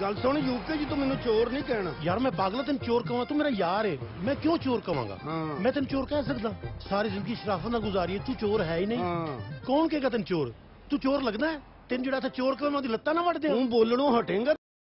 ਗੱਲ ਸੁਣ ਯੂਕੇ ਜੀ ਤੂੰ ਮੈਨੂੰ ਚੋਰ ਨਹੀਂ ਕਹਿਣਾ ਯਾਰ ਮੈਂ ਪਾਗਲ ਤੈਨੂੰ ਚੋਰ ਕਹਾਂ ਤੂੰ ਮੇਰਾ ਯਾਰ ਹੈ ਮੈਂ ਕਿਉਂ ਚੋਰ ਕਵਾਂਗਾ ਹਾਂ। ਮੈਂ ਤੈਨੂੰ ਚੋਰ ਕਹਿ ਸਕਦਾ ਸਾਰੀ ਜ਼ਿੰਦਗੀ ਸ਼ਰਾਫਤ ਨਾਲ ਗੁਜ਼ਾਰੀ ਹੈ ਤੂੰ ਚੋਰ ਹੈ ਹੀ ਨਹੀਂ ਹਾਂ ਕੌਣ ਕਹੇਗਾ ਤੈਨੂੰ ਚੋਰ ਤੂੰ ਚੋਰ ਲੱਗਦਾ ਹੈ? ਤੈਨੂੰ ਜਿਹੜਾ ਇੱਥੇ ਚੋਰ ਕਹੇ ਮੈਂ ਉਹਦੀ ਲੱਤਾਂ ਨਾ ਵੱਢ ਦਿਆਂ ਤੂੰ ਬੋਲਣੋਂ ਹਟੇਂਗਾ